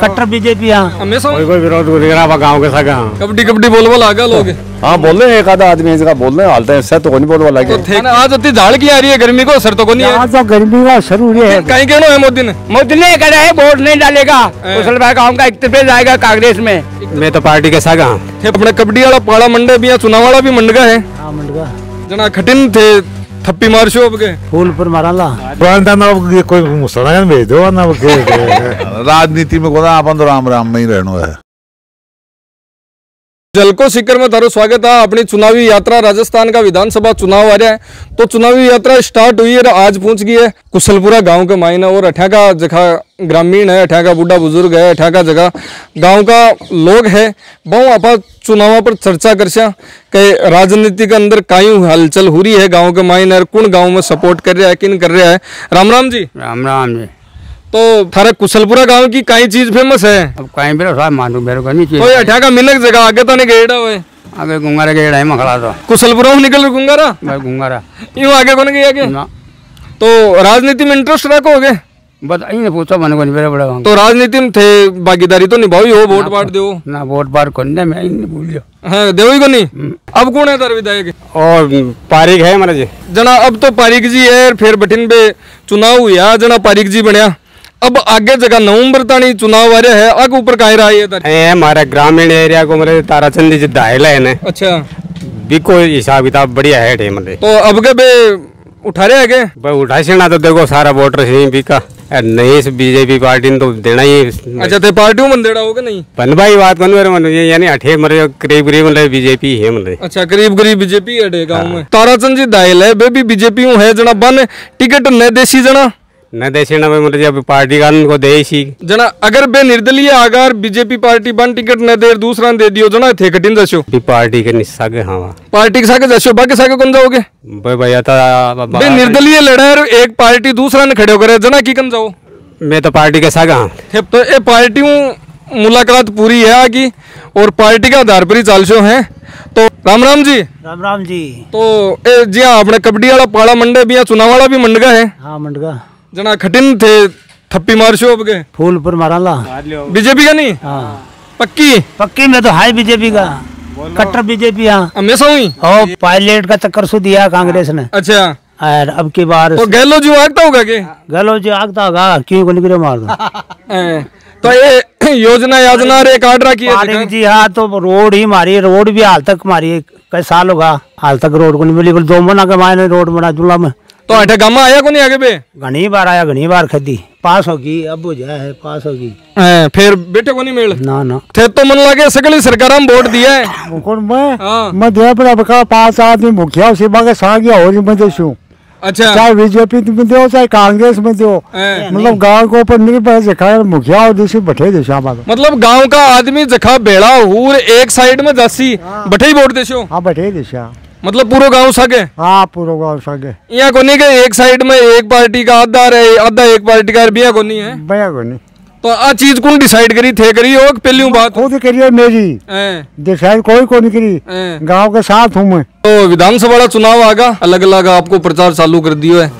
कट्टर बीजेपी यहाँ। हमेशा। कोई कोई विरोध को दिख रहा गाँव के सगा कबड्डी कबड्डी बोल बोल आगा लोग। हाँ बोल रहे एक आधा आदमी इसका बोल रहे हालत है तो नहीं बोल वाला तो आज इतनी झाड़ की आ रही है गर्मी को असर तो को नहीं है। तो गर्मी का शुरू है कहीं कहना है मोदी ने? मोदी ने कहा है वोट नहीं डालेगा। कुशलभाई गाँव का एक जाएगा कांग्रेस में। मैं तो पार्टी के सगा थे अपने कबड्डी वाला पाड़ा मंडे भी चुनाव वाला भी मंडगा है। हाँ मंडगा। जना खटिन थे थप्पी मार शो अब के। फूलपुर माराला कोई मुसलमान भेज दो ना वो के- के- राजनीति में कोदा अपन तो राम राम में ही रहना है। जलको शिखर में तारो स्वागत है। अपनी चुनावी यात्रा राजस्थान का विधानसभा चुनाव आ रहा है। तो चुनावी यात्रा स्टार्ट हुई है आज पहुँच गई है। कुशलपुरा गाँव के मायने और अठा का जगह ग्रामीण है अठा का बूढ़ा बुज़ुर्ग है अठा का जगह गाँव का लोग है। बहु आप चुनाव पर चर्चा कर के राजनीति के अंदर कायू हलचल हो रही है। गाँव के मायने और कौन गाँव में सपोर्ट कर रहा है किन कर रहा है। राम राम जी। राम राम जी। तो थारा कुशलपुरा गाँव की कई चीज़ फ़ेमस है? अब कहीं भी रहा मानू मेरे को नहीं कोई चाहिए अठा का मिनक जगह आगे तो नहीं गेड़ा हुए। आगे गुंगारा गेड़ा है मखड़ा तो कुशलपुरा में निकल गुंगा रहा भाई गुंगारा यूँ आगे कौन गया के ना। तो राजनीति में इंटरेस्ट रखोगे बस इन्हें पूछो मैंने को नहीं मेरे बड़े तो राजनीति में थे भागीदारी तो निभाओ ही हो वोट बांट दो ना वोट बार को नहीं मैं इन्हें भूल लियो हाँ देव ही को नहीं? अब कौन है तार विधायक? और पारिक है महाराज जना अब तो पारिक जी है फिर बठिन पे चुनाव हुआ जना पारिक जी बनया। अब आगे जगह नवंबर तानी चुनाव आ रहा है आगे ऊपर कहीं रहा है तारी हमारा ग्रामीण एरिया को मेरे ताराचंदी जी दायला है ना अच्छा। कोई हिसाब किताब बढ़िया है मतलब। तो अब के बे उठा रहे आगे? भाई उठा सीना तो देखो सारा वोटर सही भी का नहीं बीजेपी पार्टी ने तो देना ही अच्छा ते पार्टियों में देड़ा होगा नहीं? पन भाई बात कौन मेरे मन यानी अठे मरे करीब करीब मतलब बीजेपी है मतलब। अच्छा गरीब गरीब बीजेपी है गाँव में। ताराचंद जी दायल है बे भी बीजेपी है जना बन टिकट न देसी जना। न देना भाई मतलब जब पार्टी का को दे सी। जना अगर बे निर्दलीय आगार बीजेपी पार्टी बन टिकट न दे दूसरा दे दियो जना थे कठिन जशो भी पार्टी के निस्सागे हाँ पार्टी के सागे जशो बाकी सागे कौन जाओगे? भाई भैया था बे निर्दलीय लड़ाई एक पार्टी दूसरा ने खड़े करे जना की कन जाओ? मैं तो पार्टी के सागा हाँ। थे तो ये पार्टियों मुलाकात पूरी है आगी और पार्टी के आधार पर ही चालशो है। तो राम राम जी। राम राम जी। तो ए जी हाँ अपने कबड्डी वाला पाड़ा मंडे भी चुनाव वाला भी मंडगा है? हाँ मंडगा। जना खटिन थे थप्पी मार शो अब के। फूलपुर माराला। बीजेपी का नहीं? हाँ। पक्की? पक्की में तो हाई बीजेपी का। कट्टर बीजेपी यहाँ हमेशा हुई और पायलट का चक्कर सु दिया कांग्रेस ने। अच्छा। और अब की बार तो गहलो जी आगता होगा के? गलो जो आगता होगा क्यों को निकले मार दो? तो ये योजना योजना रे कार्ड रखी है पारिक जी हाँ तो रोड ही मारी रोड भी हाल तक मारी कई साल होगा। हाल तक रोड को नहीं मिली बोले दो महीना के मायने रोड बना जुला में। तो अठे गामा आया को नहीं आगे बे घनी बार आया घनी बार खदी पास होगी अब हो जाए है पास होगी फिर बेटे को नहीं मिल ना ना थे तो मन लगे सकली सरकार हम वोट दिया है मैं हाँ मैं दे पर अब का पाँच आदमी मुखिया सेवा के साथ गया और मैं देशू अच्छा चाहे बीजेपी में दो चाहे कांग्रेस में दो मतलब गाँव के ऊपर निर्भर दिखा मुखिया और दूसरी बैठे देशा मतलब गाँव का आदमी जखा बेड़ा हूर एक साइड में जासी बठे ही वोट देशो हाँ बैठे देशा मतलब पूरा गाँव सागे? हाँ पूरा गाँव सगे। यहाँ को नहीं गए? एक साइड में एक पार्टी का आधा रहे आधा एक पार्टी का बिया को नहीं है? बिया को नहीं। तो आ चीज़ कौन डिसाइड करी? थे करी हो पहली बात? खुद करी है मेरी। डिसाइड कोई को नहीं करी। गाँव के साथ हूँ मैं। तो विधानसभा चुनाव आगा अलग अलग आपको प्रचार चालू कर दियो है।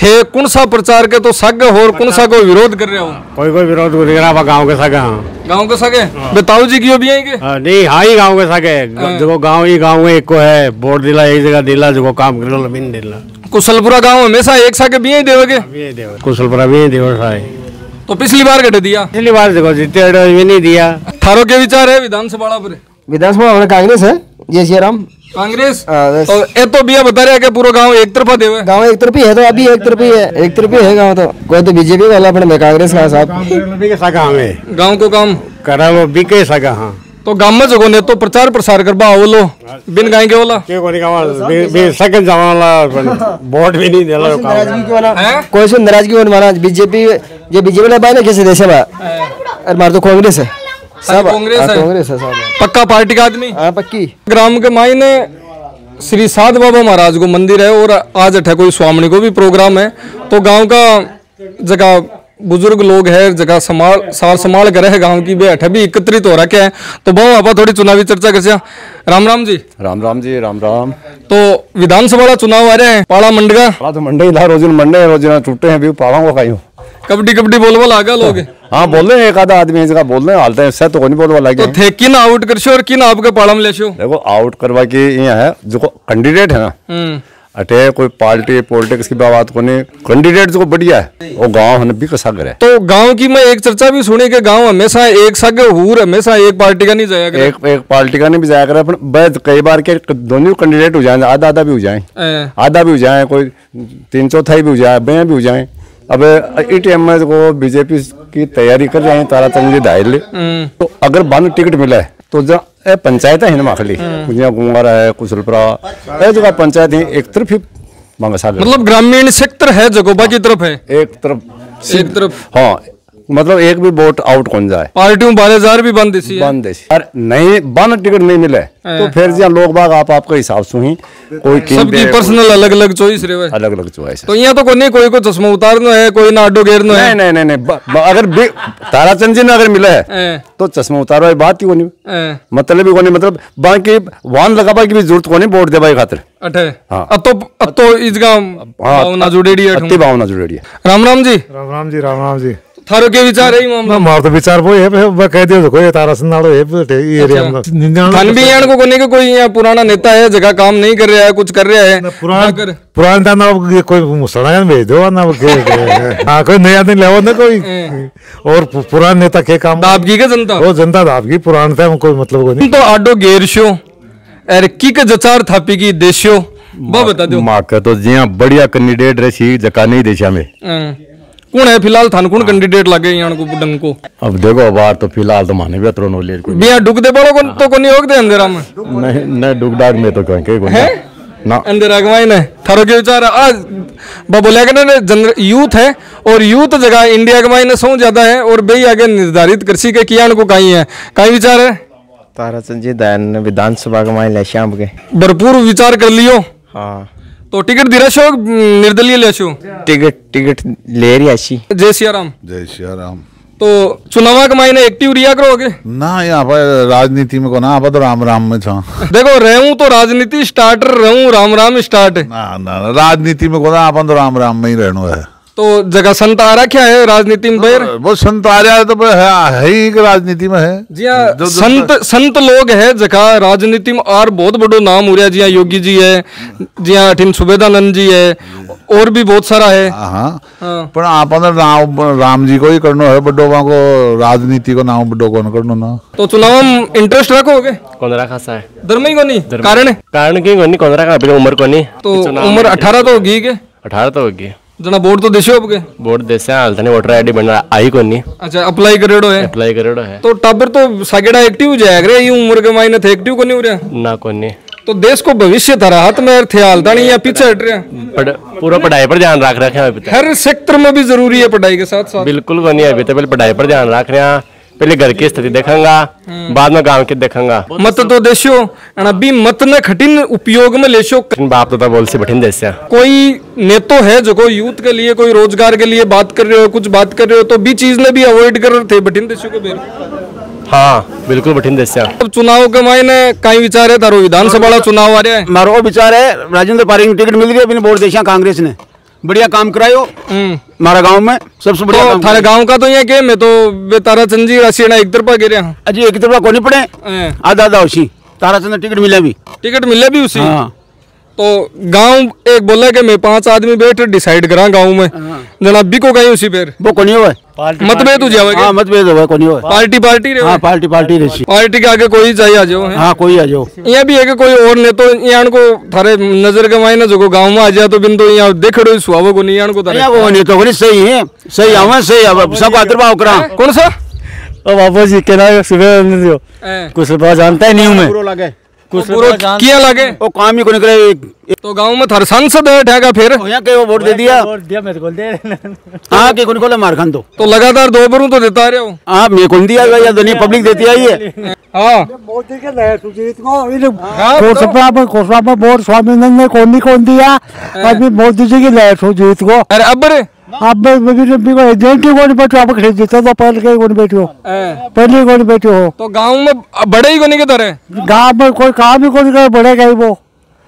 थे कौन सा प्रचार के तो सग और कौन सा को विरोध कर रहे हो? कोई कोई विरोध को दिख रहा गाँव के सगा हाँ। गाँव के सगे बताओ जी क्यों भी आएँगे हाँ, नहीं हाँ ही गाँव के सगे जो गाँव ही गाँव में एक को है वोट दिला एक जगह दिला जो काम कर लो बिन दिला। कुशलपुरा गाँव हमेशा एक साके भी देवगे कुशलपुरा भी दिवस है तो पिछली बार घट दिया? पिछली बार देखो जीते भी नहीं दिया। थारो के विचार है विधानसभा पर? विधानसभा कांग्रेस है जय सिया राम। कांग्रेस? हाँ, तो ये तो बिया बता रहे हैं कि पूरा गाँव एक तरफा देवे गाँव एक तरफी है तो अभी एक तरफी है एक तरफी है गाँव तो। कोई तो बीजेपी वाला मैं कांग्रेस का साहब के गाँव को काम। करा वो भी के सगा हाँ। तो गाँव में जगो ने तो प्रचार प्रसार कर बा बोलो बिन गाय के बोला क्यों कोनी का भी सेकंड जमाना वोट भी नहीं दिला हैं? कोई से नाराज़गी क्यों महाराज बीजेपी ये बीजेपी ने ना कैसे देश में। अरे मार तो कांग्रेस है। सब कांग्रेस हाँ, है। कांग्रेस है सब। पक्का पार्टी का आदमी? हाँ पक्की। ग्राम के मायने श्री साध बाबा महाराज को मंदिर है और आज अठे कोई स्वामी को भी प्रोग्राम है। तो गाँव का जगह बुज़ुर्ग लोग है जगह संभाल सार संभाल करे है गाँव की। भी अठे भी एकत्रित हो रखे हैं। तो बहु आप थोड़ी चुनावी चर्चा कर राम राम जी। राम राम जी राम राम। तो विधानसभा का चुनाव आ रहे हैं पाड़ा मंडगा। तो मंडे ला रोज मंडे रोज छुट्टे हैं भी पावा को खाई कबड्डी कबड्डी बोल बोल आगा लोग। हाँ बोल रहे हैं एक आधा आदमी इसका बोल रहे हैं हालत ऐसा तो कोई नहीं बोलवा तो लगे थे किन आउट करशो और किन आपके पाड़म लेशो? देखो आउट करवा के ये है जो कैंडिडेट है ना। हम्म। अटे कोई पार्टी पॉलिटिक्स की बात को नहीं कैंडिडेट जो बढ़िया है। वो गाँव हन भी कसा करे तो गाँव की मैं एक चर्चा भी सुनी कि गाँव हमेशा एक सगे हूर हमेशा एक पार्टी का नहीं जाया करे एक एक पार्टी का नहीं भी जाया करे पर बस कई बार के दोनों कैंडिडेट हो जाए आधा आधा भी हो जाए। आधा भी हो जाए कोई तीन चौथाई भी हो जाए बया भी हो जाए। अब ई टी एम को बीजेपी की तैयारी कर रहे हैं ताराचंद जी दाइल हम्म, तो अगर बन टिकट मिला है तो जो ए पंचायत है ना खाली गुंगारा है कुशलपुरा। ये जगह पंचायत है एक तरफ़ ही मतलब ग्रामीण सेक्टर है जगोबा की तरफ़ है? एक तरफ़। एक तरफ़। हाँ मतलब एक भी वोट आउट कौन जाए? पार्टियों बारह हज़ार भी बंद इसी बंद है और नहीं बन टिकट नहीं मिले तो फिर जहाँ लोग बाग आप आपके हिसाब से ही कोई सबकी पर्सनल अलग अलग चॉइस रहे अलग अलग चॉइस तो यहाँ तो कोई नहीं कोई को चश्मा उतारनो है कोई ना आडो घेरनो है। नहीं नहीं नहीं अगर ताराचंद जी ने अगर मिला है तो चश्मा उतारो बात ही कोनी मतलब ही कोनी मतलब बाकी वाहन लगाबा की भी ज़रूरत कोनी वोट देबा खातिर। अठे हाँ। अतो अतो इसका भावना जुड़ेड़ी है अति भावना जुड़ेड़ी है। राम राम जी। राम राम जी राम राम जी। थारो के विचार है ई मामला मार तो विचार वो है मैं कह दियो तो कोई तारा सनाड़ो है बेटे ये एरिया में धन भी यान को कोने के कोई यहाँ पुराना नेता है जगह काम नहीं कर रहा है कुछ कर रहा है पुराना कर पुराना था ना ये कोई मुसलमान भेज दो ना वो के हाँ कोई नया नहीं ले ना कोई। और पुराना नेता के काम आपकी के जनता? वो जनता था आपकी पुराना था कोई मतलब को नहीं। तो आडो घेरशो अर की के जचार थापी की देशो वो बता दो माँ का तो जिया बढ़िया कैंडिडेट रही जका नहीं देशा में। हम्म। कौन है फ़िलहाल थान कौन कैंडिडेट लगे यहाँ को बुडन को? अब देखो बार तो फ़िलहाल तो माने भी अतरो नॉलेज कोई बिया डुक दे बड़ो को तो कोनी होग दे अंधेरा में नहीं नहीं डुगडाग में तो कहीं के कोई है? ना। अंधेरा गवाई ने। थारो के विचार है? आज बोले कि ना जनर यूथ है और यूथ जगह इंडिया के मायने सौ ज़्यादा है और बे आगे निर्धारित कृषि के कियान को कहीं है। कहीं विचार है? ताराचंद जी दयान विधानसभा के माइन शाम के। भरपूर विचार कर लियो। हाँ। तो टिकट दिरा शो निर्दलीय ले शो टिकट टिकट ले रही अच्छी जय सिया राम जय सिया राम तो चुनाव का मायने एक्टिव रिया करोगे? ना यहाँ पर राजनीति में को ना आप तो राम राम में छो। देखो रहूँ तो राजनीति स्टार्टर रहूँ राम राम स्टार्ट ना ना ना, राजनीति में को ना अपन तो राम राम में ही रहना है। तो जगह संत आ रखा है? राजनीति में बैर? वो संत आ रहा है तो है, है ही राजनीति में है। जी हाँ संत संत लोग है जगह। राजनीति में और बहुत बड़ो नाम हो रहा जी हाँ योगी जी है जी हाँ अठिन सुबेदानंद जी है और भी बहुत सारा है। हाँ हाँ। हाँ। पर आप राम राम जी को ही करनो है बड्डो वहाँ को राजनीति को नाम बड्डो को न करनो ना। तो चुनाव में इंटरेस्ट रखोगे? कोंदरा खासा है? धर्म ही को नहीं कारण? कारण की कोनी कोंदरा का अभी उम्र कोनी? तो उम्र अठारह तो होगी के अठारह तो होगी। तो देशो आपके वोट देसे हाल तने वोटर आईडी बन आई कोनी अच्छा अप्लाई करेडो है अप्लाई करेडो है तो टाबर तो सागेड़ा एक्टिव हो जाएगा रे ये उम्र के मायने थे एक्टिव हो रहा ना कोनी तो देश को भविष्य थारा हाथ में थे हालता नहीं या पीछे हट रहा पूरा पढ़ाई पर ध्यान रख रखे हैं हर सेक्टर में भी ज़रूरी है पढ़ाई के साथ साथ बिल्कुल कोनी अभी तक पहले पढ़ाई पर ध्यान रख रहे हैं पहले घर की स्थिति देखेंगा बाद में गाँव की देखेंगा। मत तो देशो अभी मत न खटिन उपयोग में लेशो। बाप तो बोल से बठिन देश। कोई नेतो है जो कोई यूथ के लिए कोई रोज़गार के लिए बात कर रहे हो कुछ बात कर रहे हो तो भी चीज़ ने भी अवॉइड कर रहे थे बठिन देशों के बेर। हाँ बिल्कुल बठिन देश। अब चुनाव के मायने कई विचार है? तारो विधानसभा वाला चुनाव आ रहा है। मारो वो विचार है राजेंद्र पारिक टिकट मिल गई अपनी वोट देशा कांग्रेस ने। बढ़िया काम करायो। हम्म। हमारा गाँव में सबसे बढ़िया तो थारे गाँव का तो ये के मैं तो तारा चंद राशि एक तरफा गिरे हाँ। अजी एक तरफा को नहीं पड़े आधा आधा उसी। ताराचंद टिकट मिले भी। टिकट मिले भी उसी? हाँ। तो गाँव एक बोला कि मैं पाँच आदमी बैठ डिसाइड करा गाँव में। जना भी को गई उसी पेर। वो कोनी हुआ मतभेद हो जाओगे हाँ मतभेद हुआ कोनी हुआ पार्टी पार्टी रहे। हाँ पार्टी पार्टी रही पार्टी के आगे कोई चाहिए आ जाओ हैं? हाँ कोई आ जाओ। यहाँ भी है कि कोई और ने तो यहाँ को थारे नज़र के मायने जो गाँव में आ जाए तो बिन तो यहाँ देख रहे सुहावो को नहीं यहाँ को थारे। यहाँ को नहीं तो कोनी सही है। सही आवा सही अब सबको आदरभाव करा। कौन सा? ओ बाबू जी के ना सुबह ए, कुछ रुपया जानता ही नहीं हूँ मैं। लगे किया लगे। वो काम ही को निकले। तो गाँव में थारे सांसद है ठेका फिर। के वो वोट दे दिया। दिया मेरे को दे। हाँ के कोनी मार खान तो। तो लगातार दो बरू तो देता रहे हो। मैं कौन दिया या दुनिया पब्लिक देती आई है। हाँ। हाँ, तो- कोसपा में कोसपा में वोट स्वामीनंद ने कौन नहीं कौन दिया अभी मोदी जी की लहर हो जीत को अरे अब एजेंट ही कौन बैठो आप खरीद तो पहले के कौन बैठो। ए, पहले कौन बैठो। हो तो गाँव में बड़े ही के तरह गाँव में कोई काम ही कौन करे बढ़ेगा ही वो।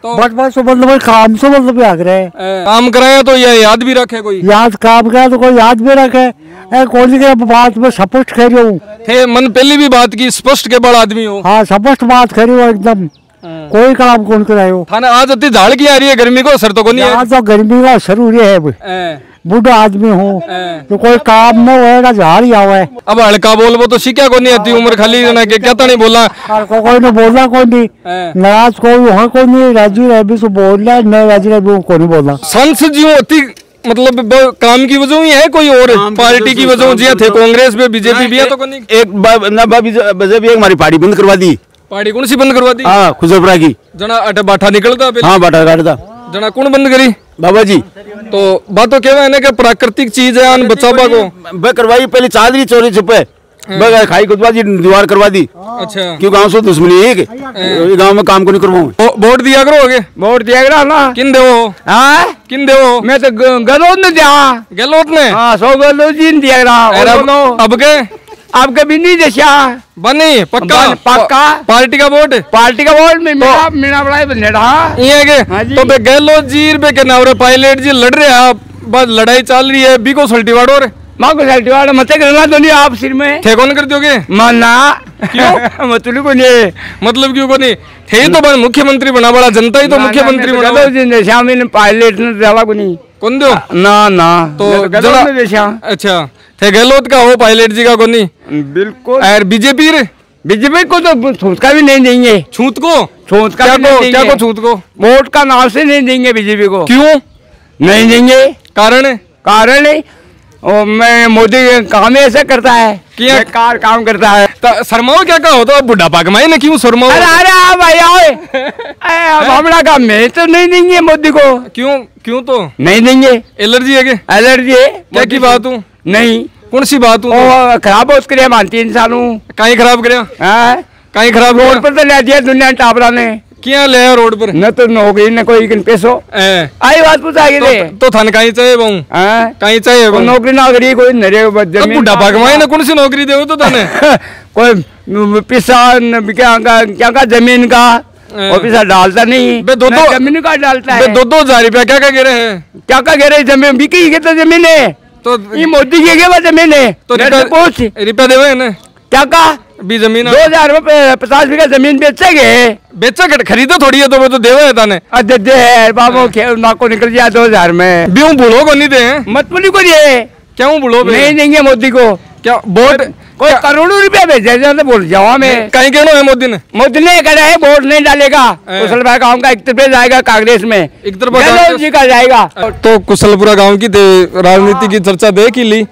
तो बस बस मतलब काम से मतलब रहे। काम कराया तो ये याद भी रखे कोई। याद काम का तो कोई याद भी रखे। ए कौन के बात में स्पष्ट कह रही हूँ। मन पहली भी बात की स्पष्ट के बड़ आदमी हो। हाँ स्पष्ट बात करी हूँ एकदम। कोई काम कौन करायो थाने आज अति झाड़ की आ रही है गर्मी को असर तो को नहीं है। यहाँ तो गर्मी का असर हो रही है बूढ़ा आदमी हूँ। तो कोई काम न होएगा झाड़ ही आवे। अब हल्का बोल वो तो सीखा को नहीं आती उम्र खाली ना के क्या तो नहीं बोला? को कोई ने बोला कोई नहीं। नाराज़ कोई वहाँ कोई नहीं राजू रवि तो बोल रहा है राजू रवि को नहीं बोला। सांसद जी अति मतलब काम की वजह ही है कोई और? पार्टी की वजह जी थे कांग्रेस में बीजेपी भी है तो एक बा- ना बाबी बजे भी एक हमारी पार्टी बंद करवा दी। पार्टी कौन सी बंद करवा दी? हाँ खुजरपुरा की। जना अटे बाठा निकलता हाँ बाटा काट था जना कौन बंद करी? बाबा जी तो बात तो कहवा है ना कि प्राकृतिक चीज़ है अन बचावा को वह करवाई पहले चादरी चोरी छुपे वह खाई कुतवा दी दीवार करवा दी। अच्छा। क्यों गाँव से दुश्मनी है कि? ये गाँव में काम को नहीं करवाऊँ। वो- वोट दिया करो आगे। वोट दिया करा ना। किन देवो हाँ? किन देवो मैं तो गलोत में दिया। गलोत ने? हाँ सौ गलोत जी ने दिया करा। अब के? आप कभी नहीं देखा? बनी पक्का? पक्का। पार्टी का वोट? पार्टी का वोट में मेरा मेरा बड़ा बंदे रहा ये के हाँ तो बे गहलोत जी बे के नावरे पायलट जी लड़ रहे हैं। आप बस लड़ाई चल रही है। बीको सल्टी वाड़ो रे माँ को सल्टी वाला मत करना तो नहीं आप सिर में। थे कौन कर दोगे? माना। क्यों? मतलब को नहीं। मतलब क्यों को नहीं? थे तो बन मुख्यमंत्री बना बड़ा जनता ही तो मुख्यमंत्री बना। ने पायलट ने डाला को नहीं। कौन दो? ना ना। तो जरा- अच्छा। गहलोत का हो पायलट जी का को नहीं? बिल्कुल। और बीजेपी रे? बीजेपी को तो छूटका भी नहीं देंगे। छूत को? छूट का क्या को क्या को छूत को? वोट का नाम से नहीं देंगे बीजेपी को। क्यों? नहीं देंगे। कारण? कारण है ओ, मैं मोदी काम ऐसा करता है। किया- बेकार काम करता है। ता- शर्माओ क्या का हो तो बुढ़ापा कमाई ना क्यों शर्माओ? अरे अरे भाई आओ। हमारा काम में तो नहीं देंगे मोदी को। क्यों क्यों तो? नहीं देंगे। एलर्जी है के? एलर्जी है। क्या की बात हूँ? नहीं। कौन सी बात हूँ खराब बहुत करे मानती इंसान। हूँ कहीं खराब करे? हाँ? कहीं खराब रोड पर तो ले दिया दुनिया टापरा ने। क्या ले रोड पर? न तो नौकरी न कोई पैसो। आई बात पूछा तो, तो थाने कहीं चाहिए बहु हाँ? कहीं चाहिए बहु नौकरी ना करी कोई नरे तो बुढ़ापा कौन सी नौकरी दे तो थाने? कोई पिसा क्या क्या का ज़मीन का? और पिसा डालता नहीं। बे दो- दो- ज़मीन का डालता है। दो दो हज़ार रुपया क्या क्या गिरे हैं? क्या का कह रहे ज़मीन बिकी के तो ज़मीन है। तो ये मोदी जी के बाद ज़मीन है तो पूछ रुपया देवे ना क्या कहा भी ज़मीन दो हज़ार पचास बीघा ज़मीन बेचेंगे बेचा कर खरीदो थोड़ी है तो वो तो देवे है ताने अरे दे है बाबू खेल ना को निकल जाए दो हज़ार में भी बुढ़ो को नहीं दे मत बोली को ये क्यों बुढ़ो बे? नहीं देंगे मोदी को क्या वोट कोई करोड़ों रुपया भेजे जाते बोल जाओ में कहीं कहना है मोदी ने? मोदी ने कह रहा है वोट नहीं डालेगा। कुशलपुरा कुशल भाई गाँव का एक तरफे जाएगा कांग्रेस में। एक तरफ़ जी का जाएगा। तो कुशलपुरा गाँव की राजनीति की चर्चा देख ही ली।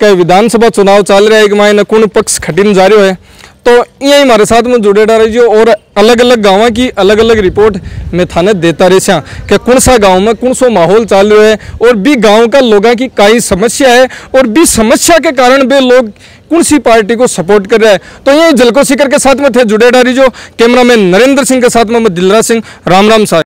कई विधानसभा चुनाव चल रहा है एक मायने कौन पक्ष खटिन जा रहे है तो यहाँ हमारे साथ में जुड़े डर जो, और अलग अलग गाँव की अलग अलग रिपोर्ट मैं थाने देता रहे छा कि कौन सा गाँव में कौन सो माहौल चल रहा है, और भी गाँव का लोगों की कई समस्या है, और भी समस्या के कारण भी लोग कौन सी पार्टी को सपोर्ट कर रहे हैं। तो यही जलको सिकर के साथ में थे जुड़े डारी जो, कैमरामैन नरेंद्र सिंह के साथ में दिलरा सिंह राम राम साहब।